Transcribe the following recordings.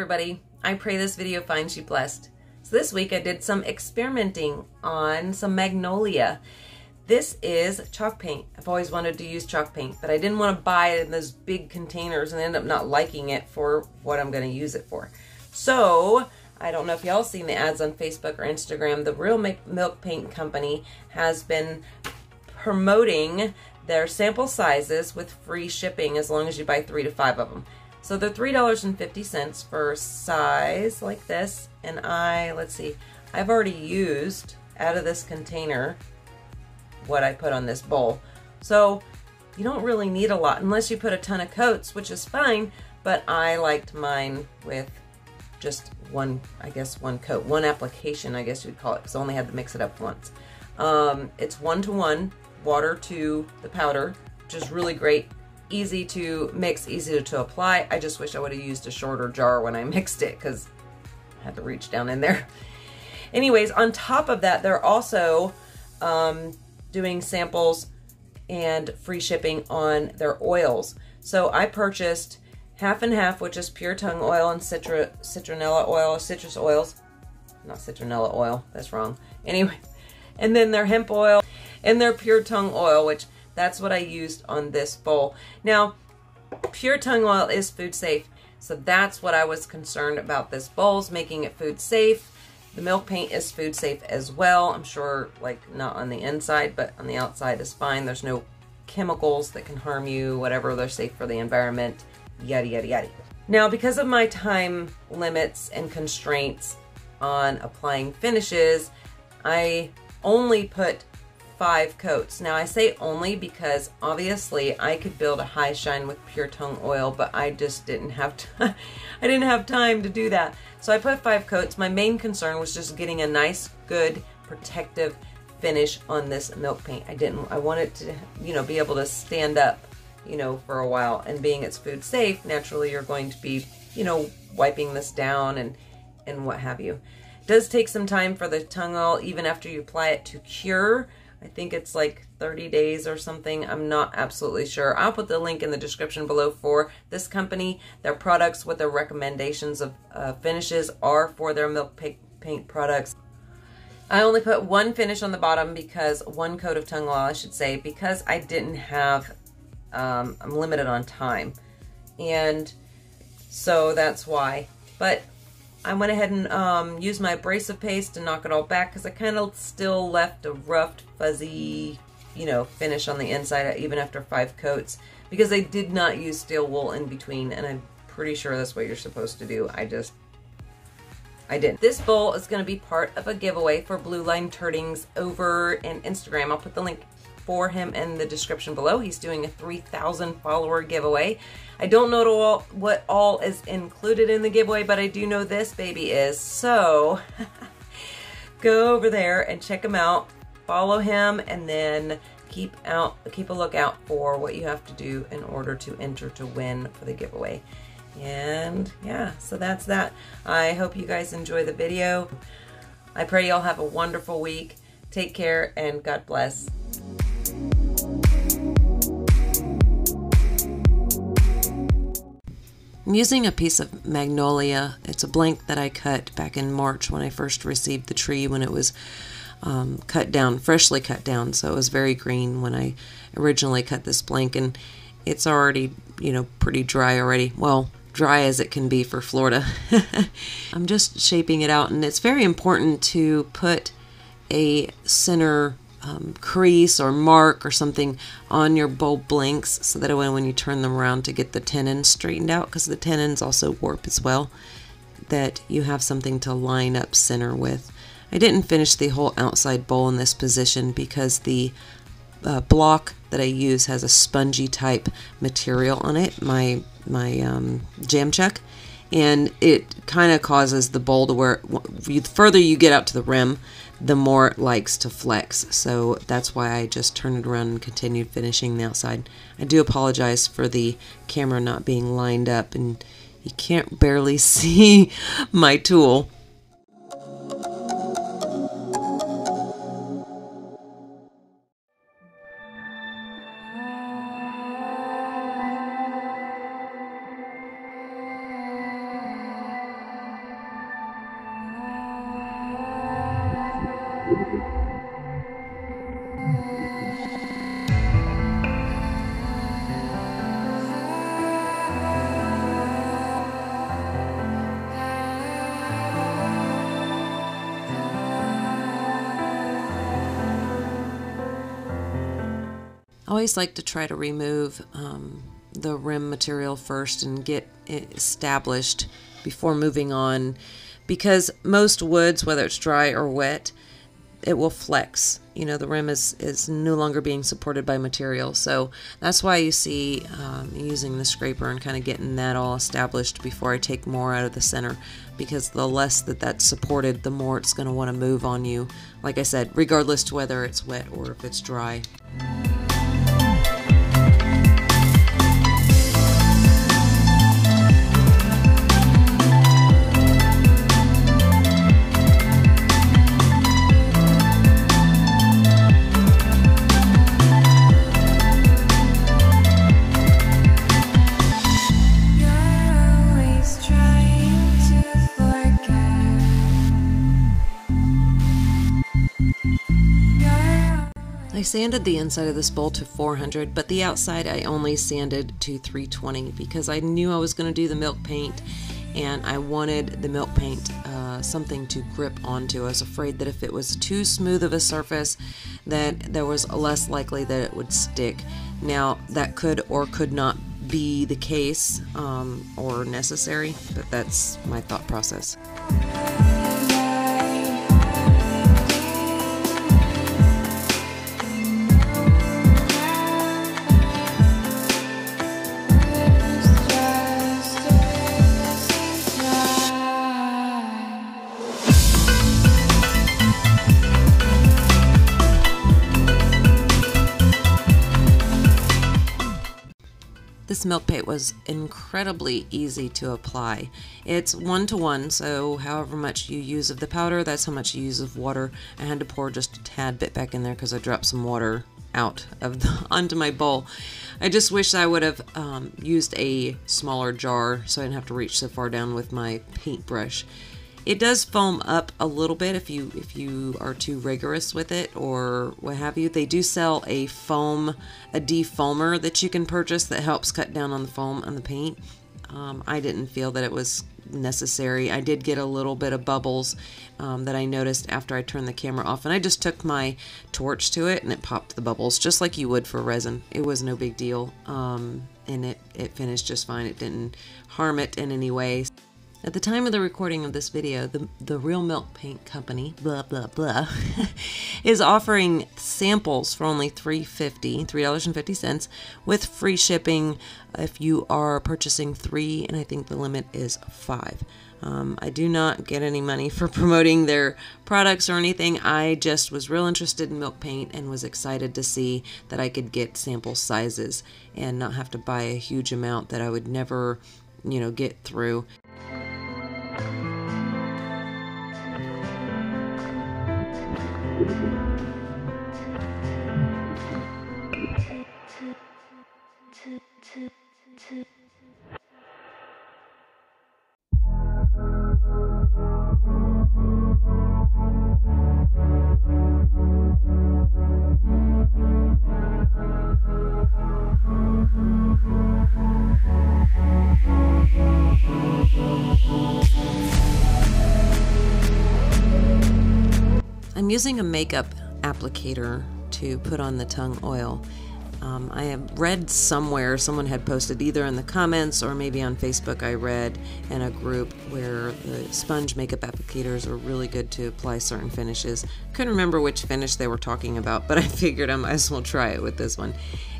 everybody. I pray this video finds you blessed. So this week I did some experimenting on some magnolia. This is chalk paint. I've always wanted to use chalk paint, but I didn't want to buy it in those big containers and end up not liking it for what I'm going to use it for. So I don't know if y'all seen the ads on Facebook or Instagram. The Real Milk Paint Company has been promoting their sample sizes with free shipping as long as you buy three to five of them. So they're $3.50 for size like this. And I, let's see, I've already used out of this container what I put on this bowl. So you don't really need a lot unless you put a ton of coats, which is fine, but I liked mine with just one, I guess one coat, one application, I guess you'd call it, because I only had to mix it up once. Um, it's one to one, water to the powder, which is really great easy to mix, easy to apply. I just wish I would have used a shorter jar when I mixed it because I had to reach down in there. Anyways, on top of that, they're also um, doing samples and free shipping on their oils. So I purchased half and half, which is pure tung oil and citra, citronella oil, citrus oils. Not citronella oil, that's wrong. Anyway, and then their hemp oil and their pure tung oil, which that's what I used on this bowl. Now, pure tung oil is food safe. So that's what I was concerned about this bowl's making it food safe. The milk paint is food safe as well. I'm sure like not on the inside, but on the outside is fine. There's no chemicals that can harm you, whatever. They're safe for the environment, yada, yada, yada. Now, because of my time limits and constraints on applying finishes, I only put five coats. Now I say only because obviously I could build a high shine with pure tung oil, but I just didn't have time. I didn't have time to do that. So I put five coats. My main concern was just getting a nice, good, protective finish on this milk paint. I didn't, I wanted to, you know, be able to stand up, you know, for a while. And being it's food safe, naturally you're going to be, you know, wiping this down and, and what have you. It does take some time for the tung oil, even after you apply it, to cure. I think it's like 30 days or something. I'm not absolutely sure. I'll put the link in the description below for this company. Their products, what their recommendations of uh, finishes are for their milk paint products. I only put one finish on the bottom because, one coat of tung oil I should say, because I didn't have, um, I'm limited on time. And so that's why. But I went ahead and um, used my abrasive paste to knock it all back because I kind of still left a rough, fuzzy, you know, finish on the inside even after five coats because I did not use steel wool in between and I'm pretty sure that's what you're supposed to do. I just, I didn't. This bowl is going to be part of a giveaway for Blue Line Turnings over in Instagram. I'll put the link for him in the description below. He's doing a 3,000 follower giveaway. I don't know all, what all is included in the giveaway, but I do know this baby is. So go over there and check him out. Follow him and then keep out keep a lookout for what you have to do in order to enter to win for the giveaway. And yeah, so that's that. I hope you guys enjoy the video. I pray y'all have a wonderful week. Take care and God bless. I'm using a piece of magnolia. It's a blank that I cut back in March when I first received the tree when it was um, cut down, freshly cut down. So it was very green when I originally cut this blank and it's already, you know, pretty dry already. Well, dry as it can be for Florida. I'm just shaping it out and it's very important to put a center um, crease or mark or something on your bulb blanks so that when, when you turn them around to get the tenons straightened out because the tenons also warp as well that you have something to line up center with. I didn't finish the whole outside bowl in this position because the uh, block that I use has a spongy type material on it, my, my um, jam chuck, and it kind of causes the bowl to where the further you get out to the rim, the more it likes to flex. So that's why I just turned it around and continued finishing the outside. I do apologize for the camera not being lined up and you can't barely see my tool. Always like to try to remove um, the rim material first and get it established before moving on because most woods, whether it's dry or wet, it will flex. You know, the rim is, is no longer being supported by material. So that's why you see um, using the scraper and kind of getting that all established before I take more out of the center because the less that that's supported, the more it's going to want to move on you. Like I said, regardless to whether it's wet or if it's dry. Sanded the inside of this bowl to 400, but the outside I only sanded to 320 because I knew I was going to do the milk paint and I wanted the milk paint uh, something to grip onto. I was afraid that if it was too smooth of a surface that there was less likely that it would stick. Now that could or could not be the case um, or necessary, but that's my thought process. This milk paint was incredibly easy to apply. It's one to one, so however much you use of the powder, that's how much you use of water. I had to pour just a tad bit back in there because I dropped some water out of the, onto my bowl. I just wish I would have um, used a smaller jar so I didn't have to reach so far down with my paintbrush. It does foam up a little bit if you if you are too rigorous with it or what have you. They do sell a foam, a defoamer that you can purchase that helps cut down on the foam on the paint. Um, I didn't feel that it was necessary. I did get a little bit of bubbles um, that I noticed after I turned the camera off, and I just took my torch to it and it popped the bubbles just like you would for resin. It was no big deal, um, and it, it finished just fine. It didn't harm it in any way. At the time of the recording of this video, the, the Real Milk Paint Company, blah, blah, blah, is offering samples for only $3.50, $3.50 with free shipping if you are purchasing three, and I think the limit is five. Um, I do not get any money for promoting their products or anything. I just was real interested in milk paint and was excited to see that I could get sample sizes and not have to buy a huge amount that I would never, you know, get through. I'm using a makeup applicator to put on the tung oil. Um, I have read somewhere, someone had posted either in the comments or maybe on Facebook, I read in a group where the sponge makeup applicators are really good to apply certain finishes. Couldn't remember which finish they were talking about, but I figured I might as well try it with this one.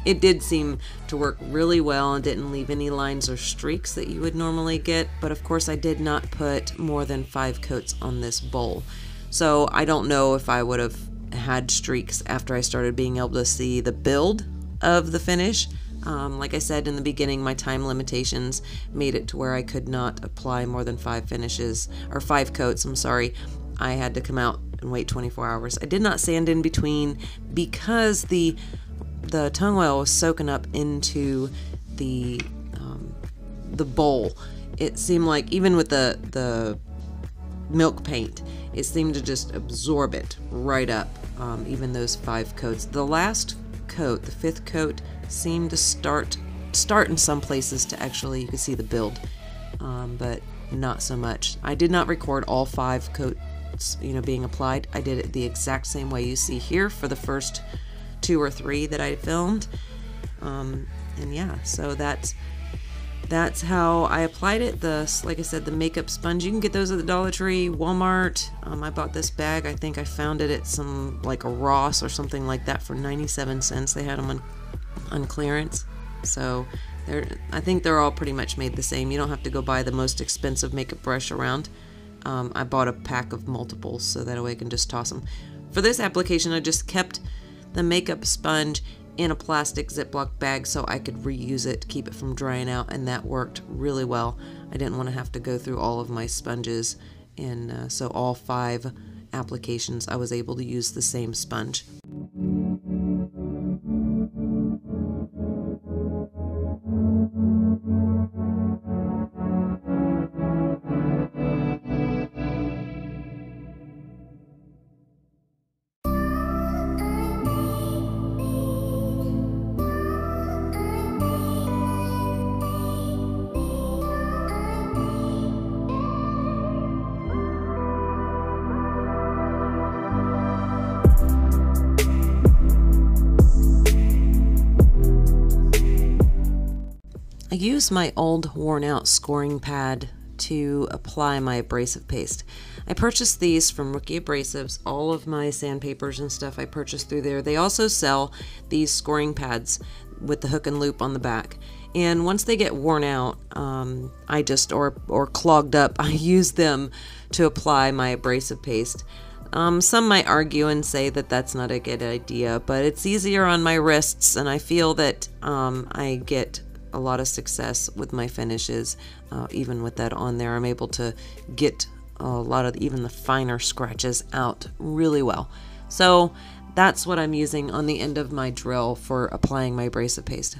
It did seem to work really well and didn't leave any lines or streaks that you would normally get, but of course I did not put more than five coats on this bowl. So I don't know if I would have had streaks after I started being able to see the build of the finish. Um, like I said in the beginning, my time limitations made it to where I could not apply more than five finishes, or five coats, I'm sorry. I had to come out and wait 24 hours. I did not sand in between because the the tung oil was soaking up into the um, the bowl. It seemed like even with the the milk paint, it seemed to just absorb it right up, um, even those five coats. The last coat, the fifth coat, seemed to start start in some places to actually you could see the build, um, but not so much. I did not record all five coats, you know, being applied. I did it the exact same way you see here for the first two or three that I filmed. Um, and yeah, so that's that's how I applied it. The like I said, the makeup sponge. You can get those at the Dollar Tree, Walmart. Um, I bought this bag. I think I found it at some like a Ross or something like that for 97 cents. They had them on on clearance. So they're I think they're all pretty much made the same. You don't have to go buy the most expensive makeup brush around. Um, I bought a pack of multiples so that way I can just toss them. For this application, I just kept the makeup sponge in a plastic Ziploc bag so I could reuse it, to keep it from drying out, and that worked really well. I didn't want to have to go through all of my sponges, and uh, so all five applications I was able to use the same sponge. Use my old worn out scoring pad to apply my abrasive paste. I purchased these from Rookie Abrasives. All of my sandpapers and stuff I purchased through there. They also sell these scoring pads with the hook and loop on the back. And once they get worn out, um, I just, or, or clogged up, I use them to apply my abrasive paste. Um, some might argue and say that that's not a good idea, but it's easier on my wrists, and I feel that um, I get a lot of success with my finishes. Uh, even with that on there, I'm able to get a lot of even the finer scratches out really well. So that's what I'm using on the end of my drill for applying my abrasive paste.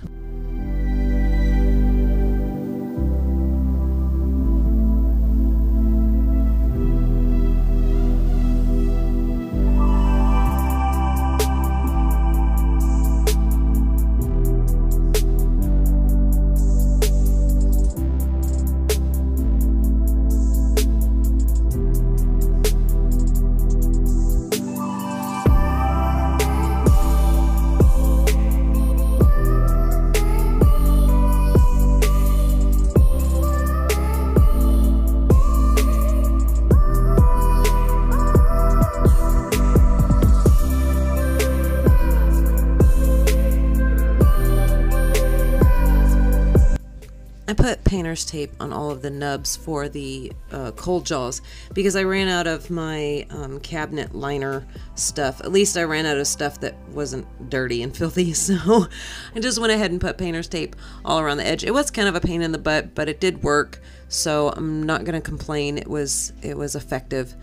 Painter's tape on all of the nubs for the uh, cold jaws because I ran out of my um, cabinet liner stuff. At least I ran out of stuff that wasn't dirty and filthy, so I just went ahead and put painter's tape all around the edge. It was kind of a pain in the butt, but it did work, so I'm not going to complain. It was it was effective.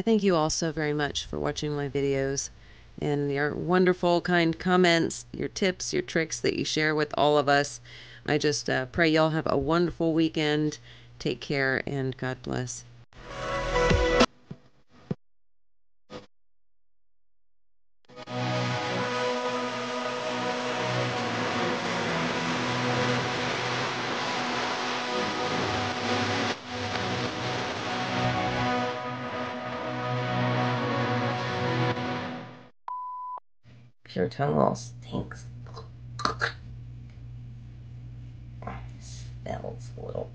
I thank you all so very much for watching my videos and your wonderful, kind comments, your tips, your tricks that you share with all of us. I just uh, pray y'all have a wonderful weekend. Take care and God bless. All stinks. Smells a little.